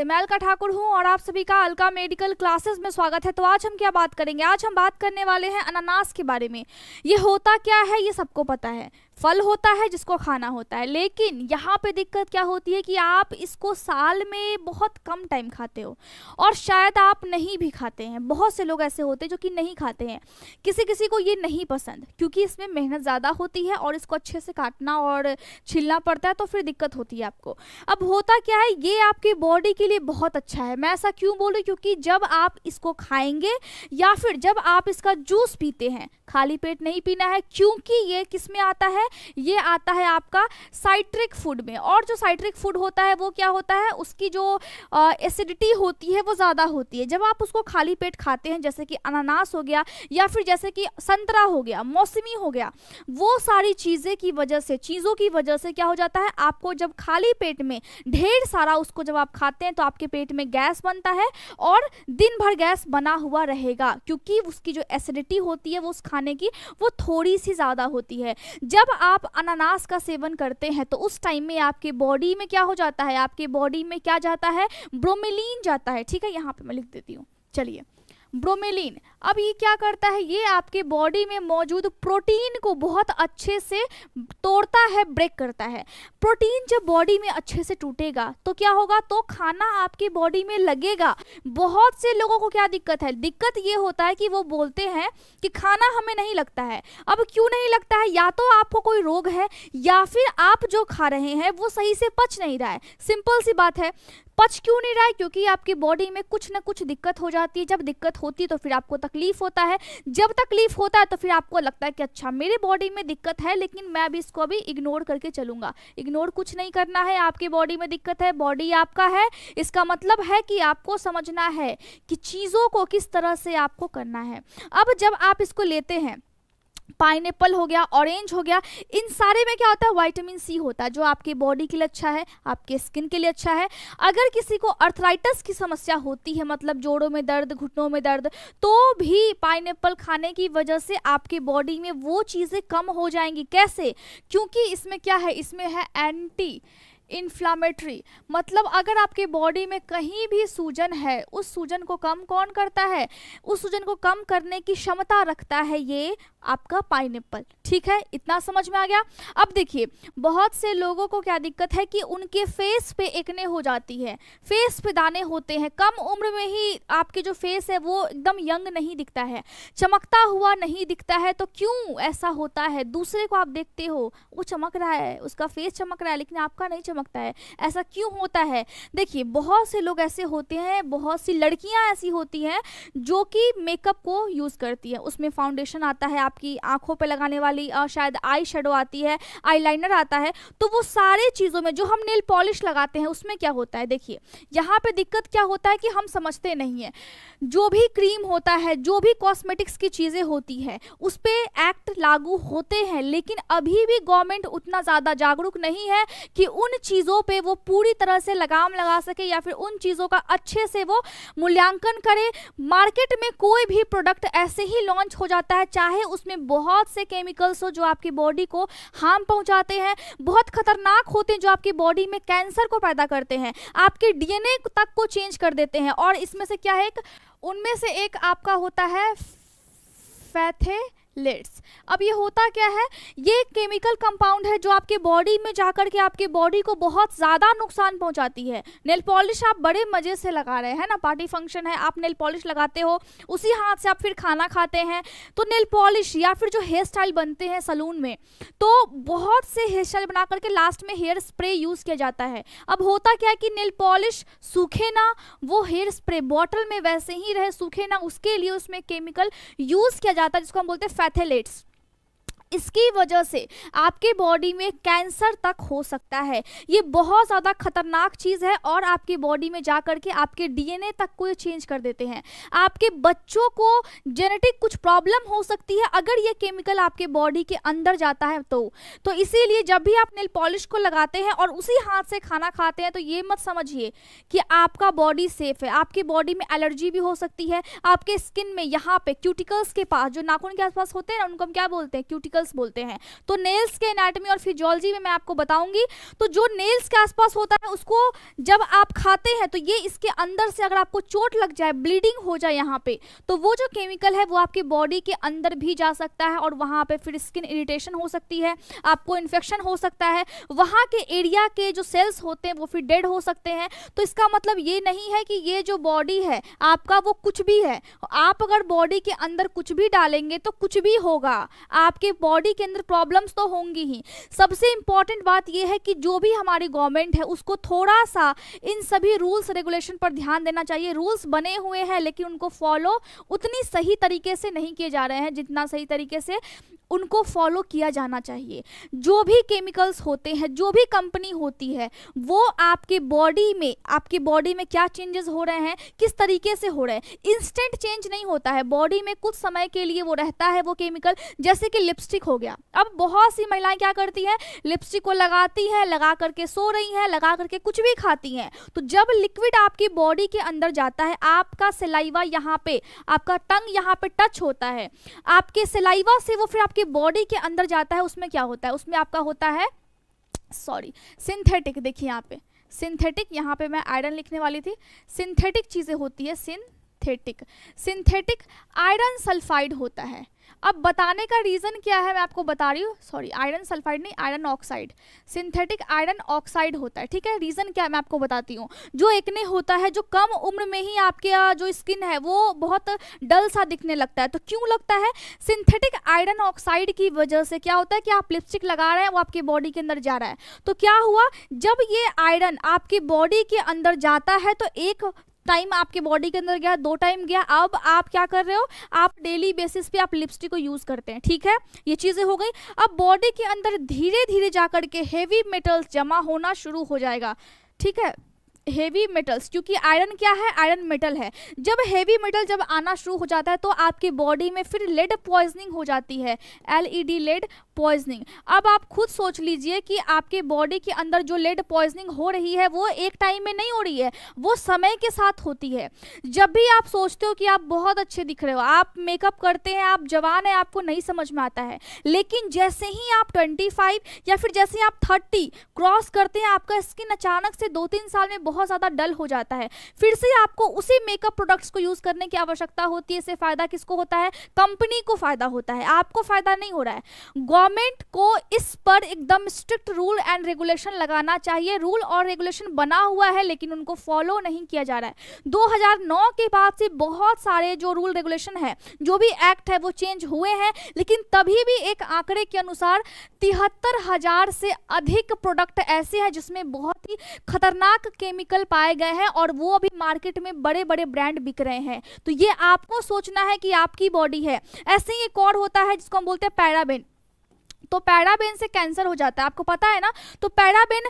नमस्ते, मैं अलका ठाकुर हूँ और आप सभी का अलका मेडिकल क्लासेस में स्वागत है। तो आज हम क्या बात करेंगे? आज हम बात करने वाले हैं अनानास के बारे में। ये होता क्या है? ये सबको पता है। फल होता है जिसको खाना होता है। लेकिन यहाँ पे दिक्कत क्या होती है कि आप इसको साल में बहुत कम टाइम खाते हो और शायद आप नहीं भी खाते हैं। बहुत से लोग ऐसे होते हैं जो कि नहीं खाते हैं। किसी किसी को ये नहीं पसंद, क्योंकि इसमें मेहनत ज़्यादा होती है और इसको अच्छे से काटना और छिलना पड़ता है तो फिर दिक्कत होती है आपको। अब होता क्या है, ये आपकी बॉडी के लिए बहुत अच्छा है। मैं ऐसा क्यों बोलूँ? क्योंकि जब आप इसको खाएँगे या फिर जब आप इसका जूस पीते हैं, खाली पेट नहीं पीना है, क्योंकि ये किसमें आता है? ये आता है आपका साइट्रिक फ़ूड में। और जो साइट्रिक फ़ूड होता है, वो क्या होता है? उसकी जो एसिडिटी होती है, वो ज़्यादा होती है। जब आप उसको खाली पेट खाते हैं, जैसे कि अनानास हो गया या फिर जैसे कि संतरा हो गया, मौसमी हो गया, वो सारी चीज़ें की वजह से, चीज़ों की वजह से क्या हो जाता है? आपको जब खाली पेट में, ढेर सारा उसको जब आप खाते हैं तो आपके पेट में गैस बनता है और दिन भर गैस बना हुआ रहेगा। क्योंकि उसकी जो एसिडिटी होती है, वो उस खाने की, वो थोड़ी सी ज़्यादा होती है। जब आप अनानास का सेवन करते हैं तो उस टाइम में आपके बॉडी में क्या हो जाता है? आपके बॉडी में क्या जाता है? ब्रोमिलीन जाता है। ठीक है, यहाँ पे मैं लिख देती हूँ। चलिए। ब्रोमेलिन। अब ये क्या करता है? ये आपके बॉडी में मौजूद प्रोटीन को बहुत अच्छे से तोड़ता है, ब्रेक करता है। प्रोटीन जब बॉडी में अच्छे से टूटेगा तो क्या होगा? तो खाना आपकी बॉडी में लगेगा। बहुत से लोगों को क्या दिक्कत है? दिक्कत ये होता है कि वो बोलते हैं कि खाना हमें नहीं लगता है। अब क्यों नहीं लगता है? या तो आपको कोई रोग है, या फिर आप जो खा रहे हैं, वो सही से पच नहीं रहा है। सिंपल सी बात है, पच क्यों नहीं रहा है? क्योंकि आपकी बॉडी में कुछ ना कुछ दिक्कत हो जाती है। जब दिक्कत होती तो फिर आपको तकलीफ़ होता है। जब तकलीफ़ होता है तो फिर आपको लगता है कि अच्छा मेरे बॉडी में दिक्कत है, लेकिन मैं अभी इसको अभी इग्नोर करके चलूँगा। इग्नोर कुछ नहीं करना है, आपके बॉडी में दिक्कत है बॉडी आपका है। इसका मतलब है कि आपको समझना है कि चीज़ों को किस तरह से आपको करना है। अब जब आप इसको लेते हैं पाइन हो गया, ऑरेंज हो गया, इन सारे में क्या होता है? वाइटामिन सी होता है, जो आपके बॉडी के लिए अच्छा है, आपके स्किन के लिए अच्छा है। अगर किसी को अर्थराइटस की समस्या होती है मतलब जोड़ों में दर्द, घुटनों में दर्द तो भी पाइन खाने की वजह से आपकी बॉडी में वो चीज़ें कम हो जाएँगी। कैसे? क्योंकि इसमें क्या है? इसमें है एंटी इन्फ्लामेटरी मतलब अगर आपके बॉडी में कहीं भी सूजन है, उस सूजन को कम कौन करता है? उस सूजन को कम करने की क्षमता रखता है ये आपका पाइनएप्पल ठीक है? इतना समझ में आ गया? अब देखिए, बहुत से लोगों को क्या दिक्कत है कि उनके फेस पे एकने हो जाती है। फेस पे दाने होते हैं। कम उम्र में ही आपके जो फेस है, वो एकदम यंग नहीं दिखता है। चमकता हुआ नहीं दिखता है तो क्यों ऐसा होता है? दूसरे को आप देखते हो, वो चमक रहा है, उसका फेस चमक रहा है, लेकिन आपका नहीं चमकता है। ऐसा क्यों होता है? देखिए बहुत से लोग ऐसे होते हैं बहुत सी लड़कियाँ ऐसी होती हैं जो कि मेकअप को यूज़ करती है। उसमें फाउंडेशन आता है आपकी आँखों पे लगाने वाली आ, शायद आई शेडो आती है आईलाइनर आता है तो वो सारे चीज़ों में जो हम नेल पॉलिश लगाते हैं उसमें क्या होता है? देखिए यहाँ पे दिक्कत क्या होता है कि हम समझते नहीं है। जो भी क्रीम होता है जो भी कॉस्मेटिक्स की चीज़ें होती है उस पर एक्ट लागू होते हैं लेकिन अभी भी गवर्नमेंट उतना ज़्यादा जागरूक नहीं है कि उन चीज़ों पे वो पूरी तरह से लगाम लगा सके या फिर उन चीज़ों का अच्छे से वो मूल्यांकन करे। मार्केट में कोई भी प्रोडक्ट ऐसे ही लॉन्च हो जाता है, चाहे उसमें बहुत से केमिकल्स हो जो आपकी बॉडी को हार्म पहुंचाते हैं, बहुत खतरनाक होते हैं जो आपकी बॉडी में कैंसर को पैदा करते हैं, आपके डीएनए तक को चेंज कर देते हैं। और इसमें से क्या है उनमें से एक आपका होता है, फैथे लेट्स अब ये होता क्या है? ये केमिकल कंपाउंड है जो आपके बॉडी में जाकर के आपके बॉडी को बहुत ज़्यादा नुकसान पहुंचाती है। नेल पॉलिश आप बड़े मज़े से लगा रहे हैं ना? पार्टी फ़ंक्शन है, आप नेल पॉलिश लगाते हो, उसी हाथ से आप फिर खाना खाते हैं। तो नेल पॉलिश या फिर जो हेयर स्टाइल बनते हैं सलून में तो बहुत से हेयर स्टाइल बना करके लास्ट में हेयर स्प्रे यूज़ किया जाता है। अब होता क्या है कि नेल पॉलिश सूखे ना, वो हेयर स्प्रे बॉटल में वैसे ही रहे, सूखे ना, उसके लिए उसमें केमिकल यूज़ किया जाता है, जिसको हम बोलते हैं पैथेलेट्स इसकी वजह से आपके बॉडी में कैंसर तक हो सकता है। ये बहुत ज़्यादा खतरनाक चीज़ है और आपकी बॉडी में जा कर के आपके डीएनए तक को चेंज कर देते हैं। आपके बच्चों को जेनेटिक कुछ प्रॉब्लम हो सकती है, अगर ये केमिकल आपके बॉडी के अंदर जाता है तो। तो इसीलिए जब भी आप नेल पॉलिश को लगाते हैं और उसी हाथ से खाना खाते हैं तो ये मत समझिए कि आपका बॉडी सेफ़ है। आपकी बॉडी में एलर्जी भी हो सकती है। आपके स्किन में यहाँ पे क्यूटिकल्स के पास, जो नाखून के आसपास होते हैं ना, उनको हम क्या बोलते हैं? क्यूटिकल केमिकल्स बोलते हैं। तो नेल्स के एनाटमी और फिजियोलॉजी में मैं आपको बताऊँगी। तो जो नेल्स के आसपास होता है, उसको जब आप खाते हैं तो ये इसके अंदर से अगर आपको चोट लग जाए ब्लीडिंग हो जाए यहाँ पे तो वो जो केमिकल है, वो आपकी बॉडी के अंदर भी जा सकता है और वहाँ पे फिर स्किन इरिटेशन हो सकती है, आपको इन्फेक्शन हो सकता है। वहाँ के एरिया के जो सेल्स होते हैं, वो फिर डेड हो सकते हैं। तो इसका मतलब ये नहीं है कि ये जो बॉडी है, आपका वो कुछ भी है। आप अगर बॉडी के अंदर कुछ भी डालेंगे तो कुछ भी होगा। आपके बॉडी के अंदर प्रॉब्लम्स तो होंगी ही। सबसे इंपॉर्टेंट बात यह है कि जो भी हमारी गवर्नमेंट है, उसको थोड़ा सा इन सभी रूल्स रेगुलेशन पर ध्यान देना चाहिए। रूल्स बने हुए हैं, लेकिन उनको फॉलो उतनी सही तरीके से नहीं किए जा रहे हैं, जितना सही तरीके से उनको फॉलो किया जाना चाहिए। जो भी केमिकल्स होते हैं, जो भी कंपनी होती है, वो आपके बॉडी में, आपकी बॉडी में क्या चेंजेस हो रहे हैं, किस तरीके से हो रहे हैं। इंस्टेंट चेंज नहीं होता है। बॉडी में कुछ समय के लिए वो रहता है वो केमिकल जैसे कि लिपस्टिक हो गया। अब बहुत सी महिलाएँ क्या करती हैं? लिपस्टिक को लगाती हैं, लगा करके सो रही हैं, लगा करके कुछ भी खाती हैं। तो जब लिक्विड आपकी बॉडी के अंदर जाता है, आपका सिलाइवा यहाँ पे, आपका टंग यहाँ पे टच होता है। आपके सिलाइवा से वो फिर आपकी बॉडी के अंदर जाता है, उसमें क्या होता है? उसमें आपका होता है, सॉरी, सिंथेटिक देखिए यहाँ पे। सिंथेटिक, यहाँ पे मैं आयरन लिखने वाली थी। सिंथेटिक चीज़ें होती है, सिंथेटिक। सिंथेटिक आयरन सल्फाइड होता है। अब बताने का रीज़न क्या है मैं आपको बता रही हूँ? सॉरी आयरन सल्फाइड नहीं iron oxide synthetic iron oxide होता है, ठीक है? रीज़न क्या है मैं आपको बताती हूँ। जो एकने होता है, जो कम उम्र में ही आपके जो स्किन है, वो बहुत डल सा दिखने लगता है। तो क्यों लगता है? सिंथेटिक आयरन ऑक्साइड की वजह से क्या होता है कि आप लिपस्टिक लगा रहे हैं, वो आपकी बॉडी के अंदर जा रहा है। तो क्या हुआ? जब ये आयरन आपकी बॉडी के अंदर जाता है तो एक टाइम आपके बॉडी के अंदर गया, दो टाइम गया, अब आप क्या कर रहे हो? आप डेली बेसिस पे आप लिपस्टिक को यूज़ करते हैं, ठीक है? ये चीज़ें हो गई। अब बॉडी के अंदर धीरे धीरे जाकर के हेवी मेटल्स जमा होना शुरू हो जाएगा, ठीक है? हेवी मेटल्स क्योंकि आयरन क्या है? आयरन मेटल है। जब हेवी मेटल जब आना शुरू हो जाता है तो आपकी बॉडी में फिर लेड पॉइजनिंग हो जाती है। एलईडी लेड पॉइजनिंग अब आप खुद सोच लीजिए कि आपके बॉडी के अंदर जो लेड पॉइजनिंग हो रही है, वो एक टाइम में नहीं हो रही है, वो समय के साथ होती है। जब भी आप सोचते हो कि आप बहुत अच्छे दिख रहे हो, आप मेकअप करते हैं, आप जवान हैं, आपको नहीं समझ में आता है। लेकिन जैसे ही आप 25 या फिर जैसे ही आप 30 क्रॉस करते हैं, आपका स्किन अचानक से दो तीन साल में बहुत ज़्यादा डल हो जाता है। फिर से आपको उसी मेकअप प्रोडक्ट्स को यूज़ करने की आवश्यकता होती है। इससे फ़ायदा किसको होता है? कंपनी को फ़ायदा होता है। आपको फ़ायदा नहीं हो रहा है। गवर्नमेंट को इस पर एकदम स्ट्रिक्ट रूल एंड रेगुलेशन लगाना चाहिए। रूल और रेगुलेशन बना हुआ है, लेकिन उनको फॉलो नहीं किया जा रहा है। 2009 के बाद से बहुत सारे जो रूल रेगुलेशन है, जो भी एक्ट है, वो चेंज हुए हैं। लेकिन तभी भी एक आंकड़े के अनुसार तिहत्तर से अधिक प्रोडक्ट ऐसे हैं, जिसमें बहुत ही खतरनाक केमिकल पाए गए हैं और वो अभी मार्केट में बड़े बड़े ब्रांड बिक रहे हैं। तो ये आपको सोचना है कि आपकी बॉडी है। ऐसे ही एक और होता है जिसको हम बोलते हैं पैराबिन तो पैराबेन से कैंसर हो जाता है आपको पता है ना? तो पैराबेन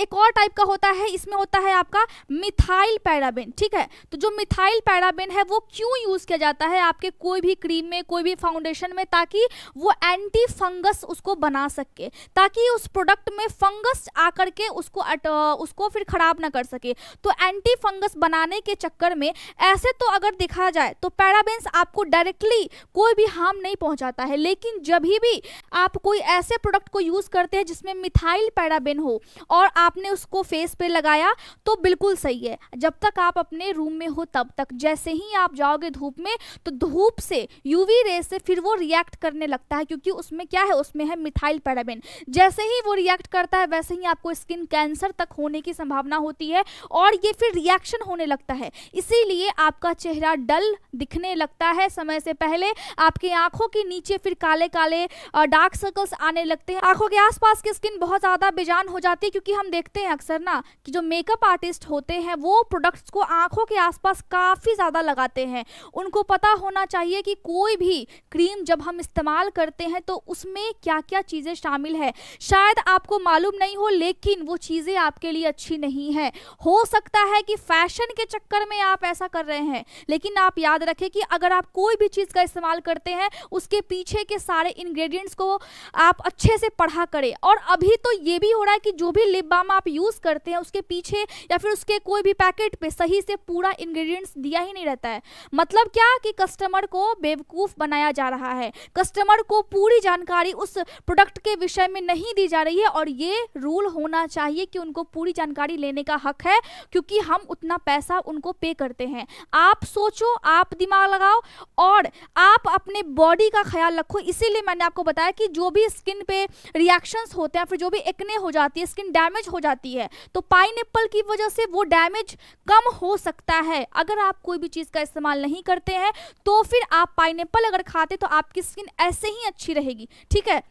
एक और टाइप का होता है इसमें होता है आपका मिथाइल पैराबेन ठीक है? तो जो मिथाइल पैराबेन है वो क्यों यूज़ किया जाता है आपके कोई भी क्रीम में कोई भी फाउंडेशन में ताकि वो एंटी फंगस उसको बना सके ताकि उस प्रोडक्ट में फंगस आकर के उसको अट, उसको फिर खराब ना कर सके। तो एंटी फंगस बनाने के चक्कर में ऐसे तो अगर देखा जाए तो पैराबेन्स आपको डायरेक्टली कोई भी हार्म नहीं पहुंचाता है लेकिन जब भी आप कोई कोई ऐसे प्रोडक्ट को यूज़ करते हैं जिसमें मिथाइल पैराबिन हो और आपने उसको फेस पे लगाया तो बिल्कुल सही है। जब तक आप अपने रूम में हो तब तक। जैसे ही आप जाओगे धूप में तो धूप से यूवी रे से फिर वो रिएक्ट करने लगता है क्योंकि उसमें क्या है? उसमें है मिथाइल पैराबिन जैसे ही वो रिएक्ट करता है, वैसे ही आपको स्किन कैंसर तक होने की संभावना होती है और ये फिर रिएक्शन होने लगता है। इसीलिए आपका चेहरा डल दिखने लगता है। समय से पहले आपकी आँखों के नीचे फिर काले काले डार्क सर्कल पिंपल्स आने लगते हैं। आँखों के आसपास की स्किन बहुत ज़्यादा बेजान हो जाती है क्योंकि हम देखते हैं अक्सर ना कि जो मेकअप आर्टिस्ट होते हैं, वो प्रोडक्ट्स को आँखों के आसपास काफ़ी ज़्यादा लगाते हैं। उनको पता होना चाहिए कि कोई भी क्रीम जब हम इस्तेमाल करते हैं तो उसमें क्या क्या चीज़ें शामिल है। शायद आपको मालूम नहीं हो, लेकिन वो चीज़ें आपके लिए अच्छी नहीं है। हो सकता है कि फ़ैशन के चक्कर में आप ऐसा कर रहे हैं, लेकिन आप याद रखें कि अगर आप कोई भी चीज़ का इस्तेमाल करते हैं, उसके पीछे के सारे इंग्रेडिएंट्स को आप अच्छे से पढ़ा करें। और अभी तो ये भी हो रहा है कि जो भी लिप बाम आप यूज़ करते हैं, उसके पीछे या फिर उसके कोई भी पैकेट पे सही से पूरा इंग्रेडिएंट्स दिया ही नहीं रहता है। मतलब क्या कि कस्टमर को बेवकूफ़ बनाया जा रहा है। कस्टमर को पूरी जानकारी उस प्रोडक्ट के विषय में नहीं दी जा रही है और ये रूल होना चाहिए कि उनको पूरी जानकारी लेने का हक है, क्योंकि हम उतना पैसा उनको पे करते हैं। आप सोचो, आप दिमाग लगाओ और आप अपने बॉडी का ख्याल रखो। इसीलिए मैंने आपको बताया कि जो भी स्किन पे रिएक्शंस होते हैं, फिर जो भी एकने हो जाती है स्किन डैमेज हो जाती है तो पाइन की वजह से वो डैमेज कम हो सकता है। अगर आप कोई भी चीज़ का इस्तेमाल नहीं करते हैं तो फिर आप पाइन अगर खाते तो आपकी स्किन ऐसे ही अच्छी रहेगी। ठीक है?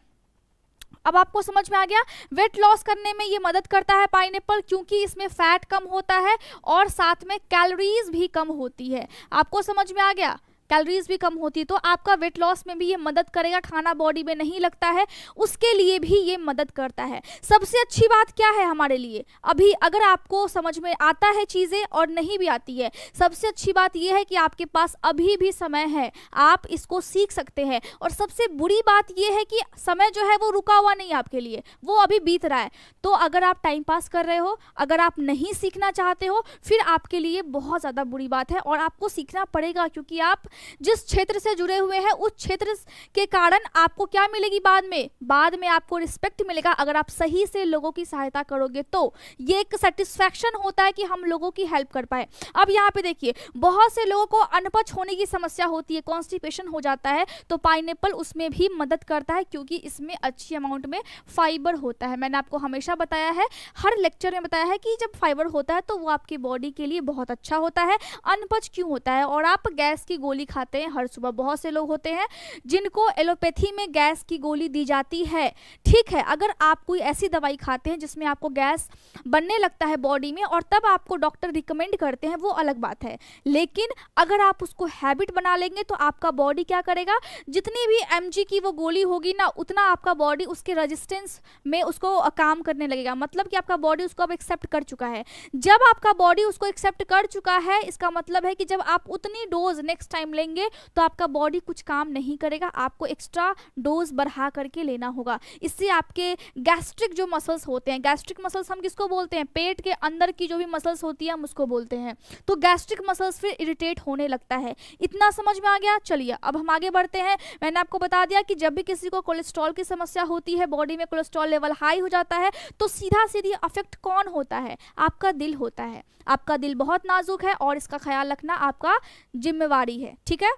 अब आपको समझ में आ गया? वेट लॉस करने में ये मदद करता है पाइन क्योंकि इसमें फैट कम होता है और साथ में कैलोरीज भी कम होती है। आपको समझ में आ गया? कैलोरीज भी कम होती है तो आपका वेट लॉस में भी ये मदद करेगा, खाना बॉडी में नहीं लगता है, उसके लिए भी ये मदद करता है। सबसे अच्छी बात क्या है हमारे लिए? अभी अगर आपको समझ में आता है चीज़ें और नहीं भी आती है, सबसे अच्छी बात यह है कि आपके पास अभी भी समय है, आप इसको सीख सकते हैं। और सबसे बुरी बात यह है कि समय जो है वो रुका हुआ नहीं आपके लिए, वो अभी बीत रहा है। तो अगर आप टाइम पास कर रहे हो, अगर आप नहीं सीखना चाहते हो, फिर आपके लिए बहुत ज़्यादा बुरी बात है और आपको सीखना पड़ेगा क्योंकि आप जिस क्षेत्र से जुड़े हुए हैं, उस क्षेत्र के कारण आपको क्या मिलेगी बाद में? बाद में आपको रिस्पेक्ट मिलेगा। अगर आप सही से लोगों की सहायता करोगे तो। ये एक सेटिस्फैक्शन होता है कि हम लोगों की हेल्प कर पाए। अब यहाँ पे देखिए, बहुत से लोगों को अनपच होने की समस्या होती है। कॉन्स्टिपेशन हो जाता है तो पाइन उसमें भी मदद करता है, क्योंकि इसमें अच्छी अमाउंट में फाइबर होता है। मैंने आपको हमेशा बताया है, हर लेक्चर में बताया है कि जब फाइबर होता है तो वो आपकी बॉडी के लिए बहुत अच्छा होता है। अनपच क्यों होता है? और आप गैस की गोली खाते हैं। हर सुबह बहुत से लोग होते हैं जिनको एलोपैथी में गैस की गोली दी जाती है। ठीक है, अगर आप कोई ऐसी दवाई खाते हैं जिसमें आपको गैस बनने लगता है बॉडी में और तब आपको डॉक्टर रिकमेंड करते हैं, वो अलग बात है। लेकिन अगर आप उसको हैबिट बना लेंगे तो आपका बॉडी क्या करेगा? जितनी भी एमजी की वो गोली होगी ना, उतना आपका बॉडी उसके रजिस्टेंस में उसको काम करने लगेगा। मतलब कि आपका बॉडी उसको अब एक्सेप्ट कर चुका है। जब आपका बॉडी उसको एक्सेप्ट कर चुका है, इसका मतलब है कि जब आप उतनी डोज नेक्स्ट टाइम लेंगे तो आपका बॉडी कुछ काम नहीं करेगा, आपको एक्स्ट्रा डोज बढ़ा करके लेना होगा। इससे आपके गैस्ट्रिक जो मसल्स होते हैं गैस्ट्रिक मसल्स हम किसको बोलते हैं? पेट के अंदर की जो भी मसल्स होती है, हम उसको बोलते हैं। तो गैस्ट्रिक मसल्स फिर इरिटेट होने लगता है। इतना समझ में आ गया? चलिए, अब हम आगे बढ़ते हैं। मैंने आपको बता दिया कि जब भी किसी को कोलेस्ट्रॉल की समस्या होती है बॉडी में कोलेस्ट्रॉल लेवल हाई हो जाता है तो सीधा सीधी अफेक्ट कौन होता है? आपका दिल होता है। आपका दिल बहुत नाजुक है और इसका ख्याल रखना आपका जिम्मेवारी है। ठीक है?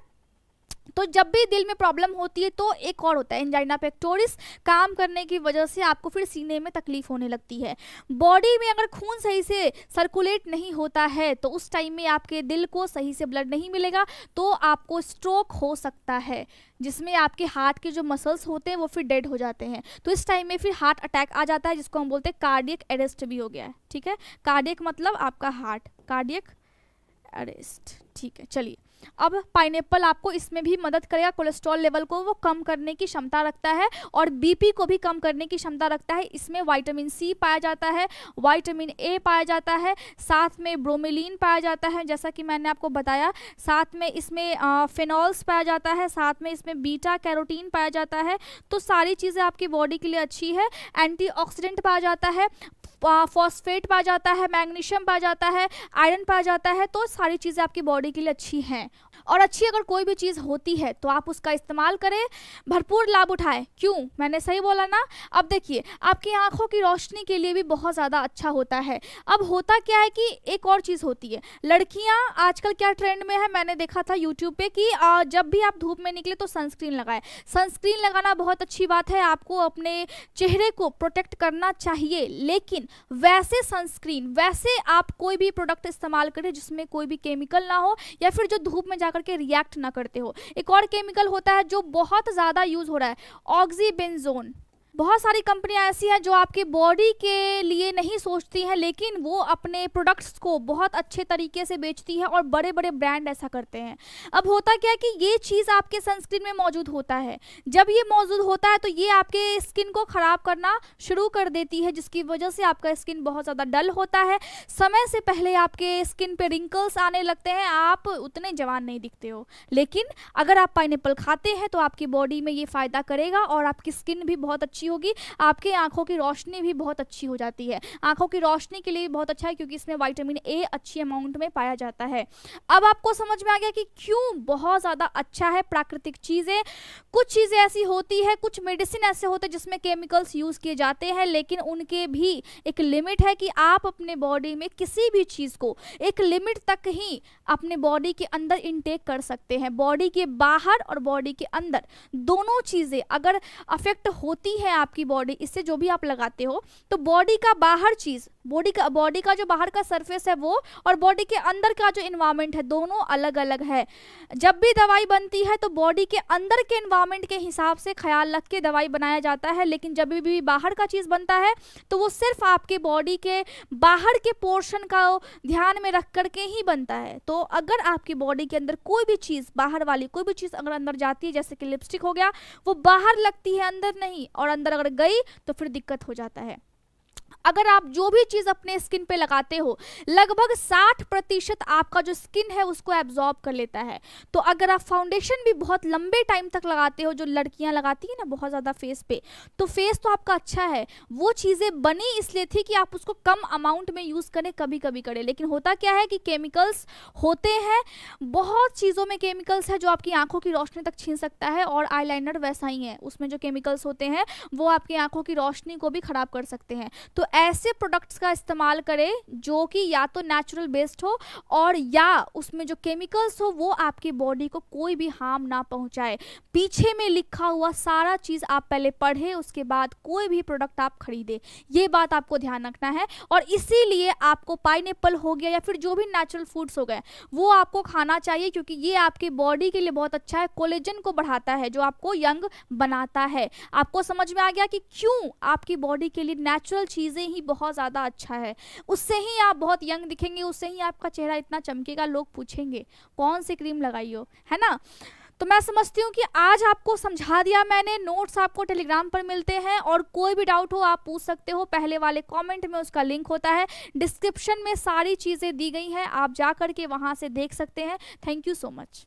तो जब भी दिल में प्रॉब्लम होती है तो एक और होता है एंजाइना पेक्टोरिस काम करने की वजह से आपको फिर सीने में तकलीफ़ होने लगती है। बॉडी में अगर खून सही से सर्कुलेट नहीं होता है तो उस टाइम में आपके दिल को सही से ब्लड नहीं मिलेगा तो आपको स्ट्रोक हो सकता है, जिसमें आपके हार्ट के जो मसल्स होते हैं वो फिर डेड हो जाते हैं। तो इस टाइम में फिर हार्ट अटैक आ जाता है, जिसको हम बोलते हैं कार्डियक अरेस्ट भी हो गया है, ठीक है? कार्डियक मतलब आपका हार्ट कार्डियक अरेस्ट ठीक है? चलिए। अब पाइनएप्पल आपको इसमें भी मदद करेगा कोलेस्ट्रॉल लेवल को वो कम करने की क्षमता रखता है और बीपी को भी कम करने की क्षमता रखता है। इसमें वाइटामिन सी पाया जाता है वाइटामिन ए पाया जाता है, साथ में ब्रोमिलीन पाया जाता है, जैसा कि मैंने आपको बताया। साथ में इसमें फिनॉल्स पाया जाता है, साथ में इसमें बीटा कैरोटीन पाया जाता है। तो सारी चीज़ें आपकी बॉडी के लिए अच्छी है। एंटीऑक्सीडेंट पाया जाता है। फॉस्फेट पाया जाता है मैग्नीशियम पाया जाता है आयरन पाया जाता है तो सारी चीज़ें आपकी बॉडी के लिए अच्छी हैं। और अच्छी अगर कोई भी चीज़ होती है तो आप उसका इस्तेमाल करें, भरपूर लाभ उठाएँ। क्यों? मैंने सही बोला ना? अब देखिए, आपकी आँखों की रोशनी के लिए भी बहुत ज़्यादा अच्छा होता है। अब होता क्या है कि एक और चीज़ होती है। लड़कियाँ, आजकल क्या ट्रेंड में है? मैंने देखा था यूट्यूब पे कि जब भी आप धूप में निकले तो सनस्क्रीन लगाए। सनस्क्रीन लगाना बहुत अच्छी बात है, आपको अपने चेहरे को प्रोटेक्ट करना चाहिए। लेकिन वैसे सनस्क्रीन वैसे आप कोई भी प्रोडक्ट इस्तेमाल करें जिसमें कोई भी केमिकल ना हो या फिर जो धूप में जाकर के रिएक्ट ना करते हो। एक और केमिकल होता है जो बहुत ज़्यादा यूज़ हो रहा है ऑक्सीबेंजोन बहुत सारी कंपनियाँ ऐसी हैं जो आपकी बॉडी के लिए नहीं सोचती हैं, लेकिन वो अपने प्रोडक्ट्स को बहुत अच्छे तरीके से बेचती है और बड़े बड़े ब्रांड ऐसा करते हैं। अब होता क्या है कि ये चीज़ आपके सनस्क्रीन में मौजूद होता है। जब ये मौजूद होता है तो ये आपके स्किन को ख़राब करना शुरू कर देती है, जिसकी वजह से आपका स्किन बहुत ज़्यादा डल होता है। समय से पहले आपके स्किन पर रिंकल्स आने लगते हैं, आप उतने जवान नहीं दिखते हो। लेकिन अगर आप पाइन खाते हैं तो आपकी बॉडी में ये फ़ायदा करेगा और आपकी स्किन भी बहुत अच्छी होगी, आपके आँखों की रोशनी भी बहुत अच्छी हो जाती है। आँखों की रोशनी के लिए भी बहुत अच्छा है क्योंकि इसमें वाइटामिन ए अच्छी अमाउंट में पाया जाता है। अब आपको समझ में आ गया कि क्यों बहुत ज़्यादा अच्छा है प्राकृतिक चीज़ें। कुछ चीज़ें ऐसी होती है, कुछ मेडिसिन ऐसे होते हैं जिसमें केमिकल्स यूज़ किए जाते हैं, लेकिन उनके भी एक लिमिट है कि आप अपने बॉडी में किसी भी चीज़ को एक लिमिट तक ही अपने बॉडी के अंदर इनटेक कर सकते हैं। बॉडी के बाहर और बॉडी के अंदर दोनों चीज़ें अगर अफेक्ट होती है आपकी बॉडी इससे जो भी आप लगाते हो तो बॉडी का बाहर चीज़ बॉडी का बॉडी का जो बाहर का सरफेस है वो और बॉडी के अंदर का जो इन्वायरमेंट है, दोनों अलग अलग है। जब भी दवाई बनती है तो बॉडी के अंदर के इन्वायरमेंट के हिसाब से ख्याल रख के दवाई बनाया जाता है, लेकिन जब भी बाहर का चीज़ बनता है तो वो सिर्फ़ आपके बॉडी के बाहर के पोर्शन का ध्यान में रख करके ही बनता है। तो अगर आपकी बॉडी के अंदर कोई भी चीज़, बाहर वाली कोई भी चीज़ अगर अंदर जाती है, जैसे कि लिपस्टिक हो गया, वो बाहर लगती है, अंदर नहीं और अंदर अगर गई तो फिर दिक्कत हो जाता है। अगर आप जो भी चीज़ अपने स्किन पे लगाते हो, लगभग 60 प्रतिशत आपका जो स्किन है उसको एब्जॉर्ब कर लेता है। तो अगर आप फाउंडेशन भी बहुत लंबे टाइम तक लगाते हो, जो लड़कियाँ लगाती हैं ना बहुत ज़्यादा फेस पे तो फेस तो आपका अच्छा है। वो चीज़ें बनी इसलिए थी कि आप उसको कम अमाउंट में यूज़ करें कभी कभी करें। लेकिन होता क्या है कि केमिकल्स होते हैं, बहुत चीज़ों में केमिकल्स है जो आपकी आँखों की रोशनी तक छीन सकता है और आई वैसा ही है। उसमें जो केमिकल्स होते हैं, वो आपकी आँखों की रोशनी को भी ख़राब कर सकते हैं। तो ऐसे प्रोडक्ट्स का इस्तेमाल करें जो कि या तो नेचुरल बेस्ड हो और या उसमें जो केमिकल्स हो, वो आपकी बॉडी को कोई भी हार्म ना पहुँचाए। पीछे में लिखा हुआ सारा चीज़ आप पहले पढ़े, उसके बाद कोई भी प्रोडक्ट आप खरीदे। ये बात आपको ध्यान रखना है और इसीलिए आपको पाइन हो गया या फिर जो भी नेचुरल फूड्स हो गए, वो आपको खाना चाहिए क्योंकि ये आपकी बॉडी के लिए बहुत अच्छा है कोलेजन को बढ़ाता है, जो आपको यंग बनाता है। आपको समझ में आ गया कि क्यों आपकी बॉडी के लिए नेचुरल चीज़ें ही बहुत ज़्यादा अच्छा है। उससे ही आप बहुत यंग दिखेंगे, उससे ही आपका चेहरा इतना चमकेगा, लोग पूछेंगे, कौन सी क्रीम लगाई हो? है ना? तो मैं समझती हूँ कि आज आपको समझा दिया मैंने, नोट्स आपको टेलीग्राम पर मिलते हैं और कोई भी डाउट हो आप पूछ सकते हो, पहले वाले कमेंट में उसका लिंक होता है, डिस्क्रिप्शन में सारी चीज़ें दी गई हैं, आप जा करके वहाँ से देख सकते हैं। Thank you so much.